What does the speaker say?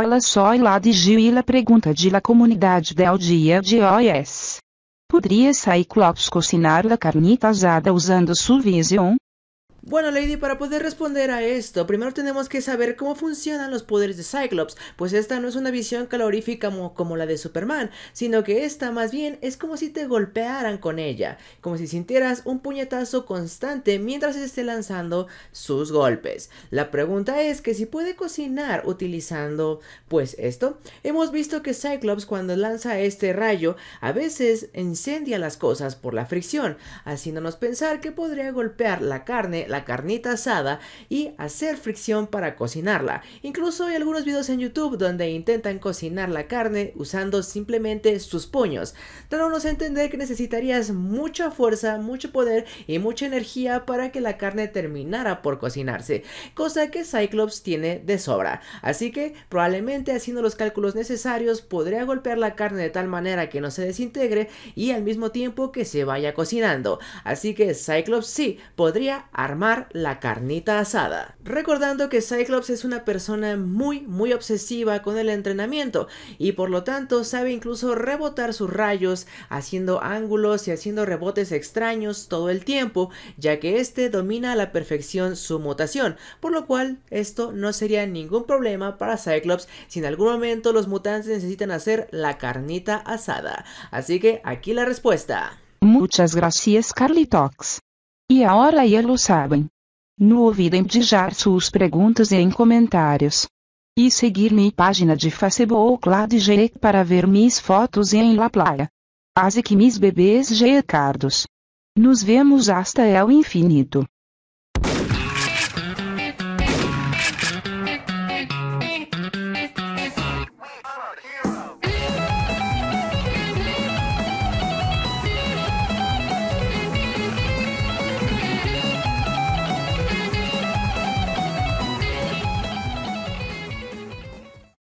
Olha só lá de Gil e la pergunta de la comunidade del dia de OS. ¿Podría Cyclops cocinar la carnita asada usando su visión? Bueno, Lady, para poder responder a esto, primero tenemos que saber cómo funcionan los poderes de Cyclops, pues esta no es una visión calorífica como, la de Superman, sino que esta más bien es como si te golpearan con ella, como si sintieras un puñetazo constante mientras esté lanzando sus golpes. La pregunta es que si puede cocinar utilizando pues esto. Hemos visto que Cyclops cuando lanza este rayo a veces incendia las cosas por la fricción, haciéndonos pensar que podría golpear la carne, la carnita asada y hacer fricción para cocinarla. Incluso hay algunos videos en YouTube donde intentan cocinar la carne usando simplemente sus puños, dándonos a entender que necesitarías mucha fuerza, mucho poder y mucha energía para que la carne terminara por cocinarse, cosa que Cyclops tiene de sobra. Así que probablemente haciendo los cálculos necesarios podría golpear la carne de tal manera que no se desintegre y al mismo tiempo que se vaya cocinando. Así que Cyclops sí podría armar la carnita asada. Recordando que Cyclops es una persona muy muy obsesiva con el entrenamiento y por lo tanto sabe incluso rebotar sus rayos haciendo ángulos y haciendo rebotes extraños todo el tiempo ya que este domina a la perfección su mutación por lo cual esto no sería ningún problema para Cyclops si en algún momento los mutantes necesitan hacer la carnita asada. Así que aquí la respuesta. Muchas gracias Carlitox. E agora eles sabem. Não olvidem deixar suas perguntas em comentários. E seguir minha página de Facebook lá de para ver minhas fotos em La Playa. Así que mis bebês Jeecardos. Nos vemos hasta el infinito.